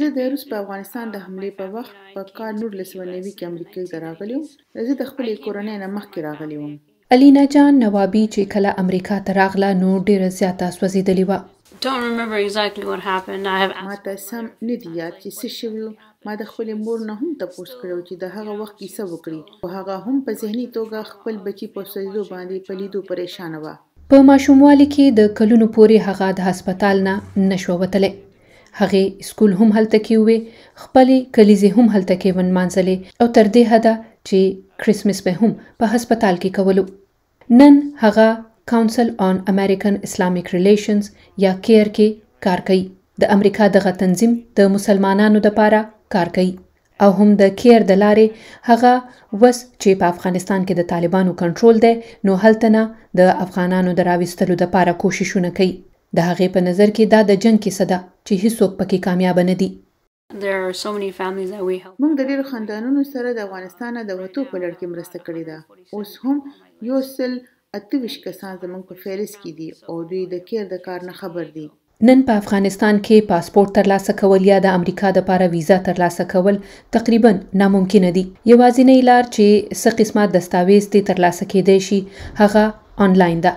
زه د روس په افغانستان د حملې په وخت په کال 1990 کې امریکې ته راغلی وم. زه د خپلې کورنۍ نه مخکې راغلی وم. الینا جان نوابي چې کله امریکا ته راغله نو ډېره زیاته سوځېدلې وه. ما ته سم نه دي یاد چې څه شوي وو. ما د خپلې مور نه هم تپوس کړی و چې د هغه وخت کیسه وکړي، خو هغه هم په ذهني توګه خپل بچي په سوځېدو باندې په لیدو پرېشانه وه. په ماشوموالي کې د کلونو پورې هغه د هسپتال نه نه شوه وتلی. هغې سکول هم هلته کې ووې، خپلې کلیزې هم هلته کې ونمانځلې او تر دې حده چې کریسمس به هم په هسپتال کې کولو. نن هغه کونسل آن امریکن اسلامیک ریلیشنز یا کیر کې کار کوي. د امریکا دغه تنظیم د مسلمانانو لپاره کار کوي. او هم د کير د لارې هغه وس چې په افغانستان کې د طالبانو کنټرول دی نو هلته نه د افغانانو د راويستلو د پاره کوششونه کوي د هغې په نظر کې دا د جنګ کيسه ده چې هيڅوک پکې کاميابه نه دي. موږ د ډېرو خاندانونو سره د افغانستان نه د وتو په لړ کې مرسته کړې ده اوس هم يو سل اته ویشت کسان زموږ په فهرست کې دي او دوی د کير د کار نه خبر دي. نن په افغانستان کې پاسپورت ترلاسه کول یا د امریکا دپاره ویزه ترلاسه کول تقریبا ناممکنه دي. یوازینۍ لار چې څه قسمه دستاویز دې ترلاسه کیدای شي هغه انلاین ده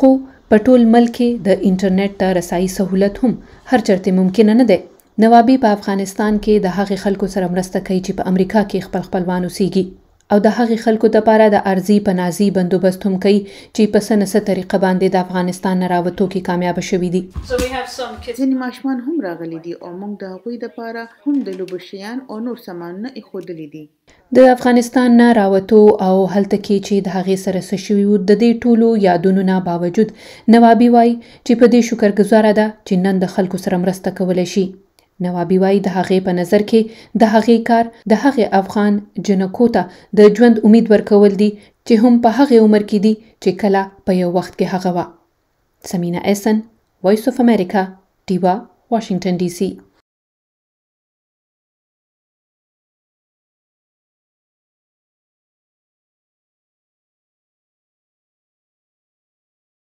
خو په ټول ملک کې د انټرنیټ ته رسایي سهولت هم هر چرته ممکنه نه دی. نوابي په افغانستان کې د هغه خلکو سره مرسته کوي چې په امریکا کې خپل خپلوان اوسیږي. او د هغې خلکو دپاره د ارضی پناځی بندوبست هم کوي چی په څه نه څه طریقه باندی د افغانستان نه راوتو کی کامیاب شوی دی. ځینی ماشومان هم راغلی دی او مونږ د هغوی دپاره هم د لوبو شیان او نور سامانونه ایښودلی دی. د افغانستان نه راوتو او هلته کی چی د هغې سره څه شوی وو ددی ټولو یادونو نه باوجود نوابی وایی چی په دی شکرګزاره ده چی نن د خلکو سره مرسته کولای شی نوابي وايي د هغې په نظر کې د هغې کار د هغې افغان جنکو ته د ژوند امید ورکول دي چې هم په هغې عمر کې دي چې کله په یو وخت کې هغه وه. ثمینه احسن، وایس اف امریکا، ډیوه، واشنګټن ډي سي.